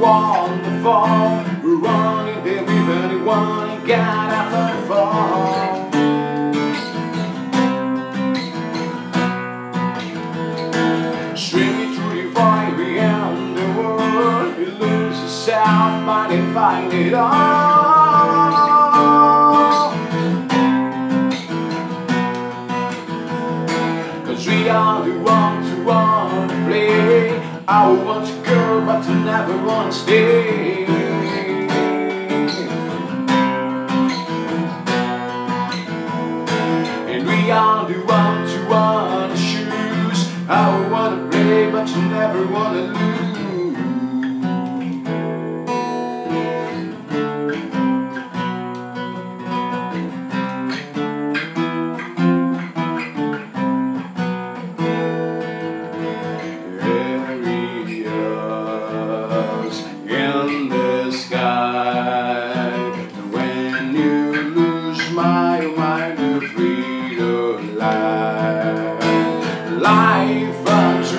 Fall. We're running there with anyone and got off the fall. Swimming through the fire beyond the world, you lose yourself, but you find it all. Cause we are the ones who want to play. I want to but I never want to stay. And we are the ones who want to choose. I want to play, but you never want to lose. To lie. Life runs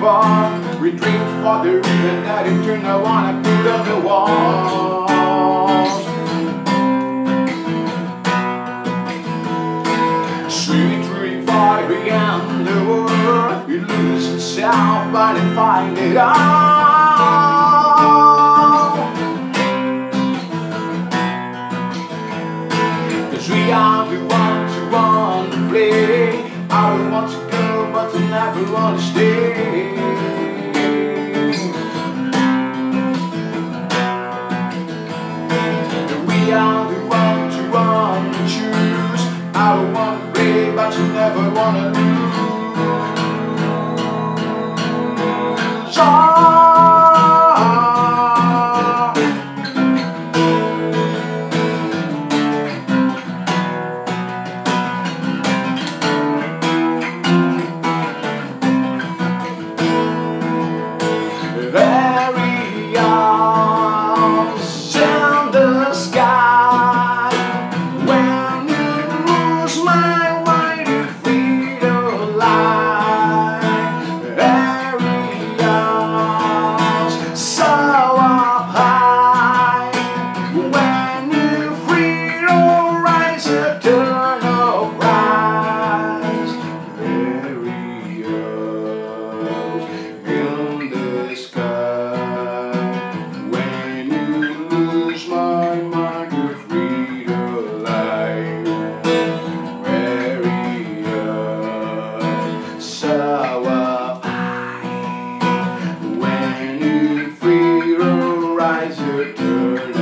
farm. We drink for the reason that it turned I put on the. Swimming through the world, you lose yourself, but find it all. Play. I want to go, but I never want to stay. We are the want to choose. I want to play, but you never lose. do it, do.